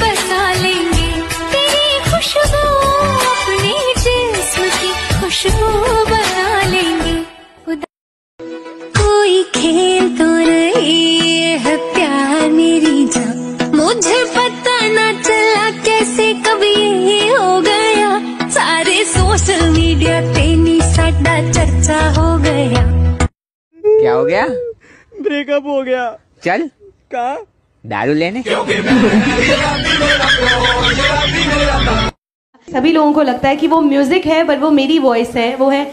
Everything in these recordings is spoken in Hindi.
बसा लेंगे। खुशबू की खुशबू बना लेंगे। कोई खेल तो है प्यार मेरी मुझे पता ना चला कैसे कभी ये हो गया। सारे सोशल मीडिया पे चर्चा हो क्या हो गया? ब्रेकअप हो गया। चल। कहा दारू लेने। सभी लोगों को लगता है कि वो म्यूज़िक है पर वो मेरी वॉइस है। वो है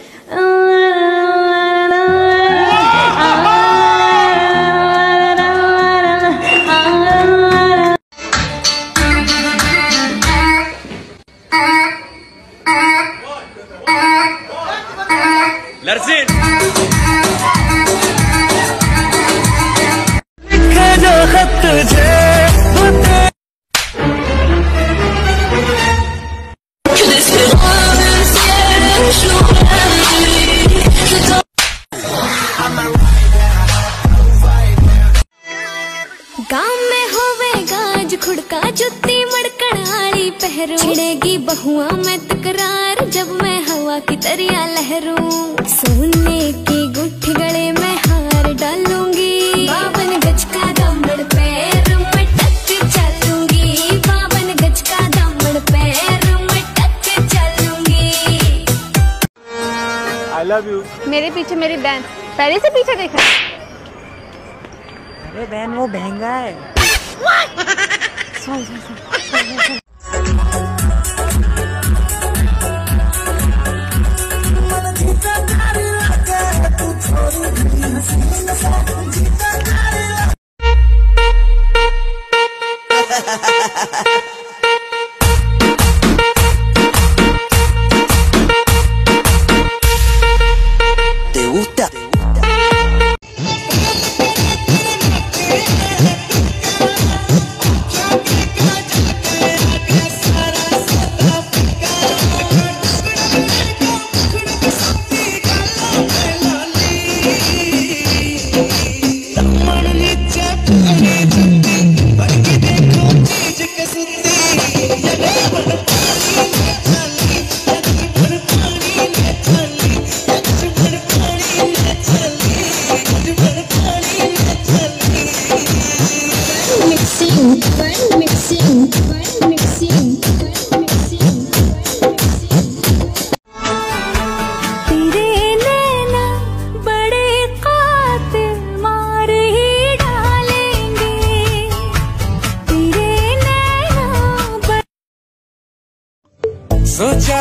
गाँव में होवेगा आज खुड़का जुत्ती मड़कड़ाड़ी पहरू छिड़ेगी बहुआ में तकरार जब मैं हवा की तरिया लहरू। सोने की गुठी गले में हार डालूँगी। बावन गज का दमड़ पैर में टक चलूँगी। बावन गज का दमड़ पैर में टक चलूँगी। आई लव यू मेरे पीछे मेरी बहन। पहले से पीछे देखा अरे बहन वो महँगा है।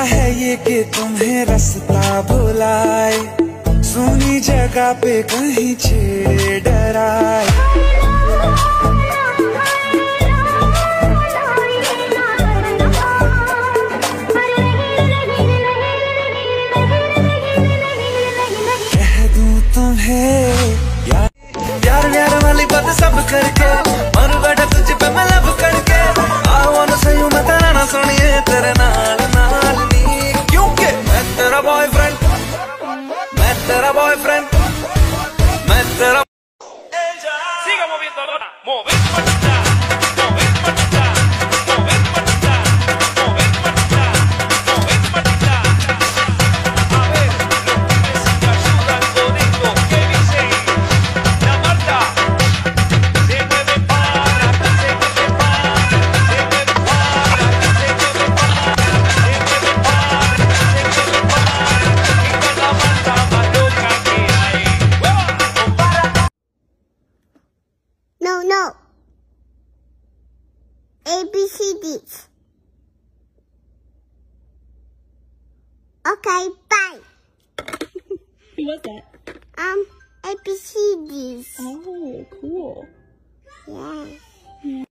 है ये कि तुम्हें रास्ता भुलाए। सुनी जगह पे कहीं छेड़े डराए कह दूँ तुम्हें यार यार वाली बात सब करके। de frente. Meter. Siga moviendo, dona. Moviendo. A B C D. Okay, bye. Who was that? Um, A B C D. Oh, cool. Yeah.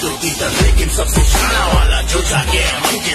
जो तीतर लेकिन सबसे शाना वाला जो जाके हम के